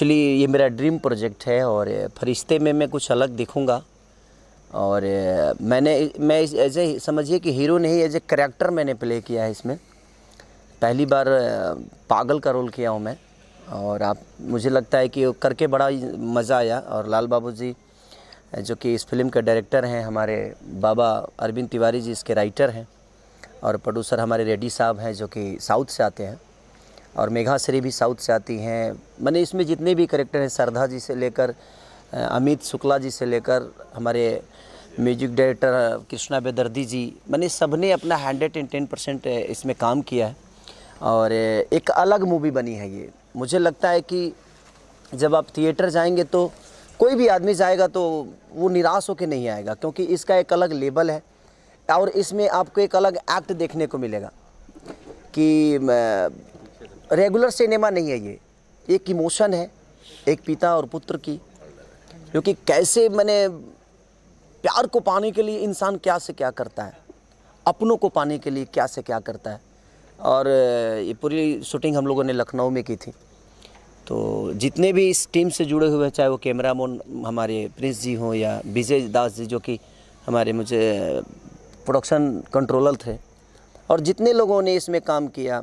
Actually ये मेरा dream project है और फरिश्ते में मैं कुछ अलग दिखूँगा। और मैंने, मैं एज ए समझिए कि हीरो नहीं एज ए करेक्टर मैंने प्ले किया है इसमें। पहली बार पागल का रोल किया हूँ मैं। और आप, मुझे लगता है कि करके बड़ा मज़ा आया। और लाल बाबू जी जो कि इस फ़िल्म के डायरेक्टर हैं, हमारे बाबा अरविंद तिवारी जी इसके राइटर हैं। और प्रोड्यूसर हमारे रेड्डी साहब हैं, जो कि साउथ से आते हैं। और मेघाश्री भी साउथ से आती हैं। मैंने इसमें जितने भी करेक्टर हैं सरधा जी से लेकर अमित शुक्ला जी से लेकर, हमारे म्यूज़िक डायरेक्टर कृष्णा बेदर्दी जी, मैंने सबने अपना हंड्रेड एंड टेन परसेंट इसमें काम किया है। और एक अलग मूवी बनी है ये। मुझे लगता है कि जब आप थिएटर जाएँगे तो कोई भी आदमी जाएगा तो वो निराश होकर नहीं आएगा, क्योंकि इसका एक अलग लेबल है। और इसमें आपको एक अलग एक्ट देखने को मिलेगा कि रेगुलर सिनेमा नहीं है ये। एक इमोशन है, एक पिता और पुत्र की। क्योंकि कैसे मैंने प्यार को पाने के लिए इंसान क्या से क्या करता है, अपनों को पाने के लिए क्या से क्या करता है। और ये पूरी शूटिंग हम लोगों ने लखनऊ में की थी। तो जितने भी इस टीम से जुड़े हुए हैं, चाहे वो कैमरा मोन हमारे प्रिंस जी हों या विजय दास जी, जो कि हमारे मुझे प्रोडक्शन कंट्रोलर थे। और जितने लोगों ने इसमें काम किया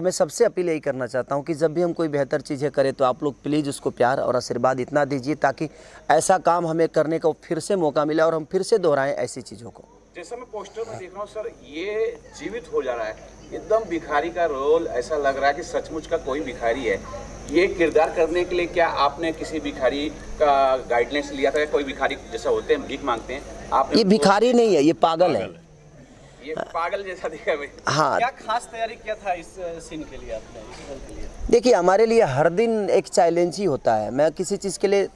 मैं सबसे अपील यही करना चाहता हूँ कि जब भी हम कोई बेहतर चीज़ें करें तो आप लोग प्लीज़ उसको प्यार और आशीर्वाद इतना दीजिए ताकि ऐसा काम हमें करने का फिर से मौका मिले और हम फिर से दोहराएँ ऐसी चीज़ों को। जैसा मैं पोस्टर में देख रहा हूँ सर ये जीवित हो जा रहा है। एकदम भिखारी का रोल ऐसा लग रहा है कि सचमुच का कोई भिखारी है। ये किरदार करने के लिए क्या आपने किसी भिखारी का गाइडलाइंस लिया था कोई भिखारी जैसा होते हैं भीख मांगते हैं? आपने ये भिखारी नहीं है ये पागल है। ये पागल जैसा दिखा भाई। हाँ। क्या खास तैयारी किया था इस सीन के लिए आपने इस के लिए? देखिए हमारे लिए हर दिन एक चैलेंज ही होता है। मैं किसी चीज़ के लिए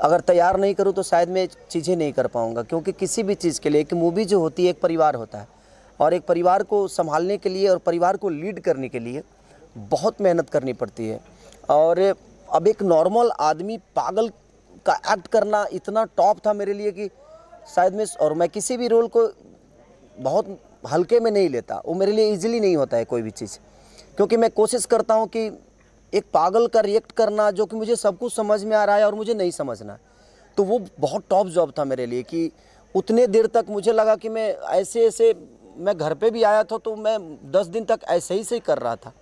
अगर तैयार नहीं करूँ तो शायद मैं चीज़ें नहीं कर पाऊँगा क्योंकि किसी भी चीज़ के लिए एक मूवी जो होती है एक परिवार होता है। और एक परिवार को संभालने के लिए और परिवार को लीड करने के लिए बहुत मेहनत करनी पड़ती है। और अब एक नॉर्मल आदमी पागल का एक्ट करना इतना टॉप था मेरे लिए कि शायद मैं और मैं किसी भी रोल को बहुत हल्के में नहीं लेता। वो मेरे लिए इजीली नहीं होता है कोई भी चीज़। क्योंकि मैं कोशिश करता हूँ कि एक पागल का रिएक्ट करना, जो कि मुझे सब कुछ समझ में आ रहा है और मुझे नहीं समझना। तो वो बहुत टॉप जॉब था मेरे लिए कि उतने देर तक मुझे लगा कि मैं ऐसे ऐसे मैं घर पे भी आया था तो मैं दस दिन तक ऐसे ही से ही कर रहा था।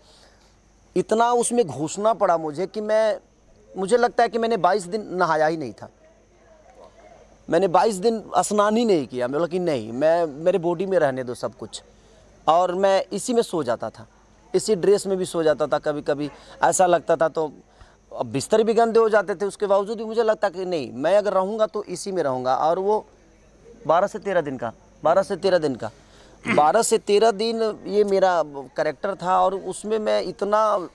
इतना उसमें घुसना पड़ा मुझे कि मैं, मुझे लगता है कि मैंने 22 दिन नहाया ही नहीं था। मैंने 22 दिन स्नान ही नहीं किया। मैं बोला कि नहीं, मैं, मेरे बॉडी में रहने दो सब कुछ। और मैं इसी में सो जाता था। इसी ड्रेस में भी सो जाता था कभी कभी ऐसा लगता था तो अब बिस्तर भी गंदे हो जाते थे, उसके बावजूद भी मुझे लगता कि नहीं, मैं अगर रहूँगा तो इसी में रहूँगा। और वो बारह से तेरह दिन का, बारह से तेरह दिन का। बारह से तेरह दिन ये मेरा करेक्टर था और उसमें मैं इतना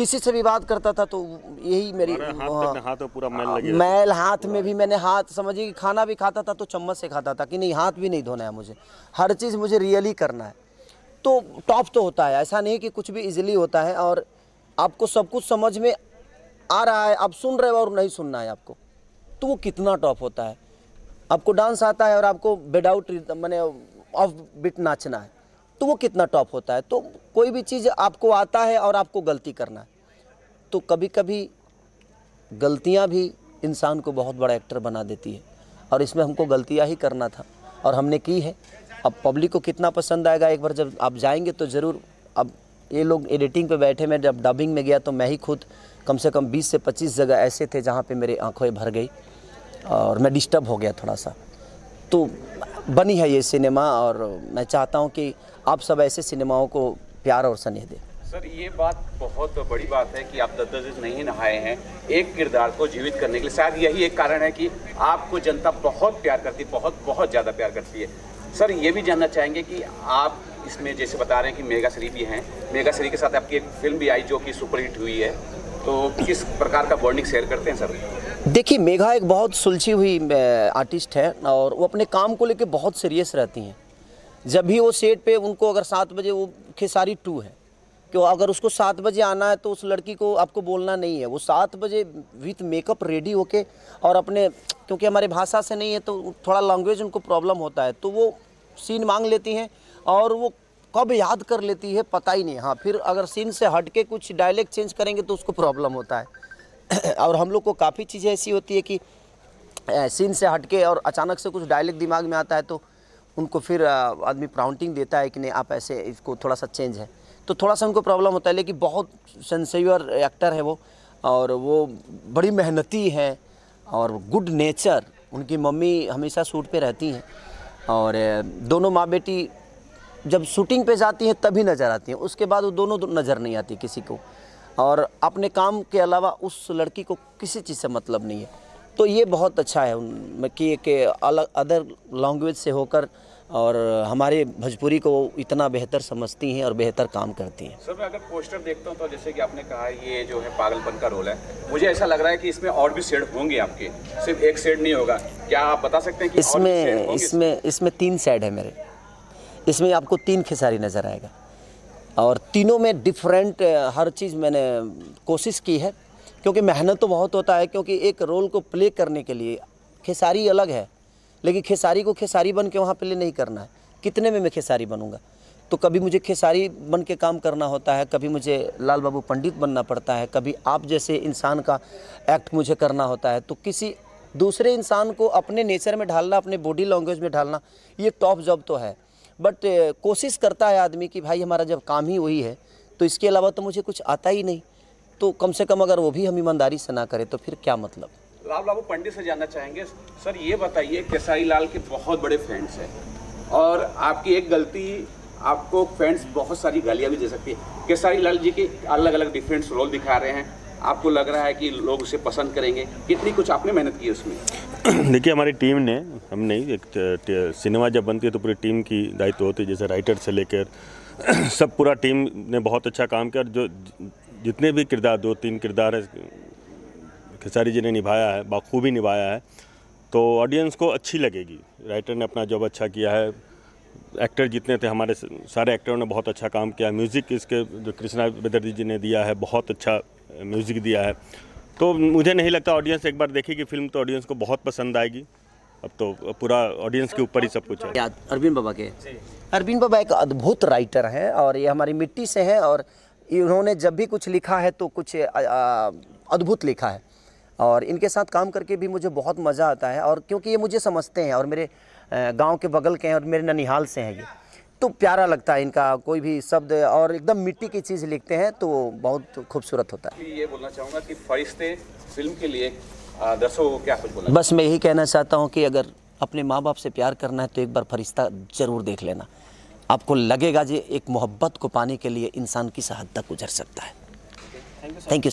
किसी से भी बात करता था तो यही मेरी हाथ हाथ पूरा मैल लगे मैल हाथ में भी मैंने हाथ समझिए कि खाना भी खाता था तो चम्मच से खाता था कि नहीं हाथ भी नहीं धोना है मुझे। हर चीज़ मुझे रियली करना है। तो टॉप तो होता है ऐसा नहीं कि कुछ भी इजीली होता है और आपको सब कुछ समझ में आ रहा है आप सुन रहे हो और नहीं सुनना है आपको। तो वो कितना टॉप होता है। आपको डांस आता है और आपको विदाउट मैंने ऑफ़ बिट नाचना है। तो वो कितना टॉप होता है? तो कोई भी चीज़ आपको आता है और आपको गलती करना है। तो कभी कभी गलतियाँ भी इंसान को बहुत बड़ा एक्टर बना देती है। और इसमें हमको गलतियाँ ही करना था और हमने की है। अब पब्लिक को कितना पसंद आएगा? एक बार जब आप जाएँगे तो ज़रूर। अब ये लोग एडिटिंग पे बैठे, मैं जब डबिंग में गया तो मैं ही खुद कम से कम 20 से 25 जगह ऐसे थे जहाँ पे मेरी आँखें भर गई और मैं डिस्टर्ब हो गया थोड़ा सा। तो बनी है ये सिनेमा और मैं चाहता हूँ कि आप सब ऐसे सिनेमाओं को प्यार और स्नेह दें। सर, ये बात बहुत बड़ी बात है कि आप दस दस नहीं नहाए हैं, एक किरदार को जीवित करने के लिए। शायद यही एक कारण है कि आपको जनता बहुत प्यार करती, बहुत बहुत ज़्यादा प्यार करती है। सर, ये भी जानना चाहेंगे कि आप इसमें जैसे बता रहे हैं कि मेगा श्री भी हैं। मेगा श्री के साथ आपकी एक फ़िल्म भी आई जो कि सुपरहिट हुई है। तो किस प्रकार का बॉन्डिंग शेयर करते हैं, सर? देखिए, मेघा एक बहुत सुलझी हुई आर्टिस्ट है और वो अपने काम को लेके बहुत सीरियस रहती हैं। जब भी वो सेट पे उनको अगर सात बजे वो खेसारी टू है, कि अगर उसको सात बजे आना है तो उस लड़की को आपको बोलना नहीं है। वो सात बजे विथ मेकअप रेडी होके और अपने, क्योंकि हमारे भाषा से नहीं है तो थोड़ा लैंग्वेज उनको प्रॉब्लम होता है तो वो सीन मांग लेती हैं और वो कब याद कर लेती है पता ही नहीं। हाँ फिर अगर सीन से हट के कुछ डायलेक्ट चेंज करेंगे तो उसको प्रॉब्लम होता है। और हम लोग को काफ़ी चीज़ें ऐसी होती है कि सीन से हटके और अचानक से कुछ डायलेक्ट दिमाग में आता है तो उनको फिर आदमी प्राउंटिंग देता है कि नहीं, आप ऐसे इसको थोड़ा सा चेंज है। तो थोड़ा सा उनको प्रॉब्लम होता है, लेकिन बहुत सेंसियर एक्टर है वो और वो बड़ी मेहनती हैं और गुड नेचर उनकी मम्मी हमेशा शूट पे रहती हैं और दोनों माँ बेटी जब शूटिंग पे जाती हैं तभी नज़र आती हैं, उसके बाद वो दोनों नज़र नहीं आती किसी को। और अपने काम के अलावा उस लड़की को किसी चीज़ से मतलब नहीं है। तो ये बहुत अच्छा है कि कि अलग अदर लैंग्वेज से होकर और हमारे भोजपुरी को इतना बेहतर समझती हैं और बेहतर काम करती हैं। सर मैं अगर पोस्टर देखता हूँ तो जैसे कि आपने कहा ये जो है पागलपन का रोल है मुझे ऐसा लग रहा है कि इसमें और भी शेड होंगे आपके। सिर्फ़ एक शेड नहीं होगा। क्या आप बता सकते हैं कि इसमें इसमें इसमें तीन साइड है मेरे। इसमें आपको तीन खिसारी नज़र आएगा। और तीनों में डिफरेंट हर चीज़ मैंने कोशिश की है, क्योंकि मेहनत तो बहुत होता है, क्योंकि एक रोल को प्ले करने के लिए खेसारी अलग है, लेकिन खेसारी को खेसारी बन के वहाँ प्ले नहीं करना है। कितने में मैं खेसारी बनूँगा? तो कभी मुझे खेसारी बन के काम करना होता है, कभी मुझे लाल बाबू पंडित बनना पड़ता है, कभी आप जैसे इंसान का एक्ट मुझे करना होता है। तो किसी दूसरे इंसान को अपने नेचर में ढालना, अपने बॉडी लैंग्वेज में ढालना, ये टॉप जॉब तो है। बट कोशिश करता है आदमी कि भाई हमारा जब काम ही वही है तो इसके अलावा तो मुझे कुछ आता ही नहीं। तो कम से कम अगर वो भी हम ईमानदारी से ना करें तो फिर क्या मतलब? लाल बाबू, पंडित से जानना चाहेंगे। सर, ये बताइए, केसारी लाल के बहुत बड़े फैंस हैं। और आपकी एक गलती, आपको फैंस बहुत सारी गालियाँ भी दे सकती है। केसारी लाल जी के अलग अलग डिफरेंट रोल दिखा रहे हैं। आपको लग रहा है कि लोग उसे पसंद करेंगे? कितनी कुछ आपने मेहनत की उसमें? देखिए, हमारी टीम ने, हम नहीं, एक सिनेमा जब बनती है तो पूरी टीम की दायित्व होती है, जैसे राइटर से लेकर सब पूरा टीम ने बहुत अच्छा काम किया। और जो, जितने भी किरदार, दो तीन किरदार है, खेसारी जी ने निभाया है, बाखूबी निभाया है तो ऑडियंस को अच्छी लगेगी। राइटर ने अपना जॉब अच्छा किया है। एक्टर जितने थे, हमारे सारे एक्टरों ने बहुत अच्छा काम किया म्यूज़िक इसके, जो कृष्णा बेदर्जी जी ने दिया है, बहुत अच्छा म्यूज़िक दिया है। तो मुझे नहीं लगता ऑडियंस एक बार देखेगी फ़िल्म तो ऑडियंस को बहुत पसंद आएगी। अब तो पूरा ऑडियंस के ऊपर ही सब कुछ है। अरविंद बाबा के? अरविंद बाबा एक अद्भुत राइटर हैं और ये हमारी मिट्टी से हैं और इन्होंने जब भी कुछ लिखा है तो कुछ अद्भुत लिखा है। और इनके साथ काम करके भी मुझे बहुत मज़ा आता है और क्योंकि ये मुझे समझते हैं और मेरे गाँव के बगल के हैं और मेरे ननिहाल से हैं ये। तो प्यारा लगता है इनका कोई भी शब्द और एकदम मिट्टी की चीज़ लिखते हैं तो बहुत खूबसूरत होता है। ये बोलना चाहूँगा कि फरिश्ते फ़िल्म के लिए दर्शकों को क्या कुछ बोला बस मैं यही कहना चाहता हूँ कि अगर अपने माँ बाप से प्यार करना है तो एक बार फरिश्ता ज़रूर देख लेना। आपको लगेगा जी एक मोहब्बत को पाने के लिए इंसान किस हद तक गुजर सकता है। Thank you